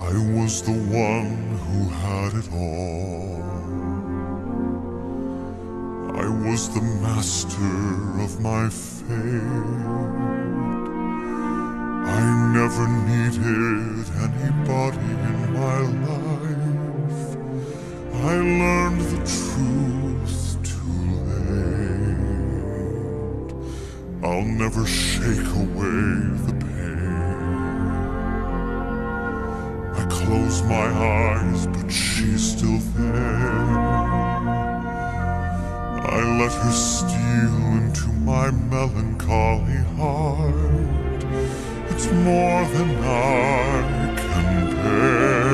I was the one who had it all. I was the master of my fate. I never needed anybody in my life. I learned the truth too late. I'll never shake away the close my eyes, but she's still there. I let her steal into my melancholy heart. It's more than I can bear.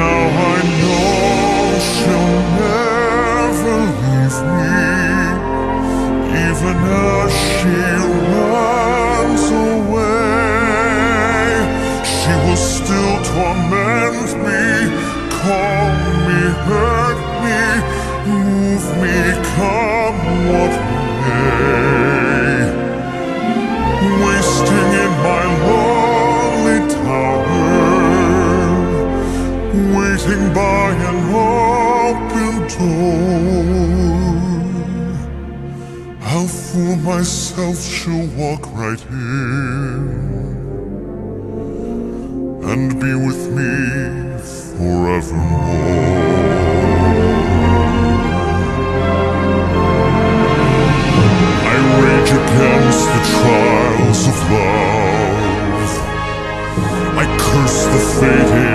Now I know she'll never leave me, even waiting by an open door. I'll fool myself, she'll walk right in and be with me forevermore. I rage against the trials of love. I curse the fading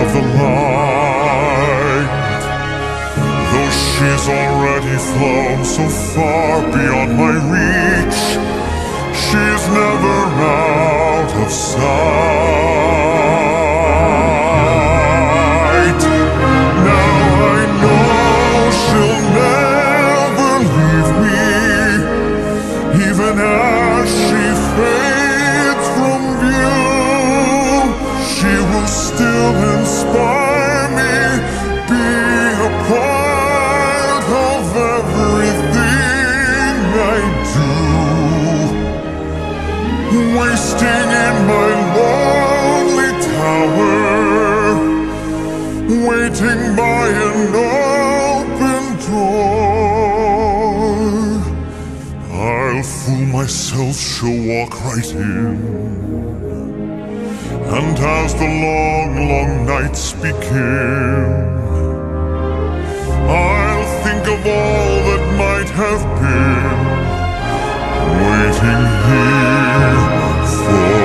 of the light. Though she's already flown so far beyond my reach, she's never out of sight. Waiting by an open door. I'll fool myself, she'll walk right in. And as the long, long nights begin, I'll think of all that might have been waiting here